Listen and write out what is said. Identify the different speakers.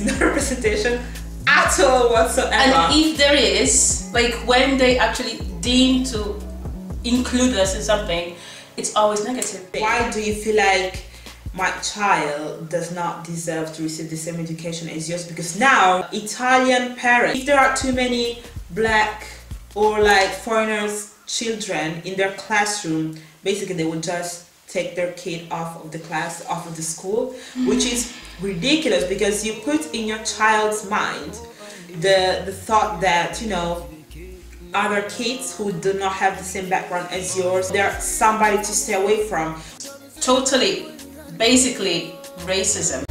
Speaker 1: representation at all whatsoever.
Speaker 2: And if there is, like when they actually deem to include us in something, it's always negative.
Speaker 1: Why do you feel like my child does not deserve to receive the same education as yours? Because now Italian parents, if there are too many black or like foreigners children in their classroom, basically they would just take their kid off of the class, off of the school, which is ridiculous because you put in your child's mind the the thought that you know other kids who do not have the same background as yours, they're somebody to stay away from.
Speaker 2: Totally, basically racism.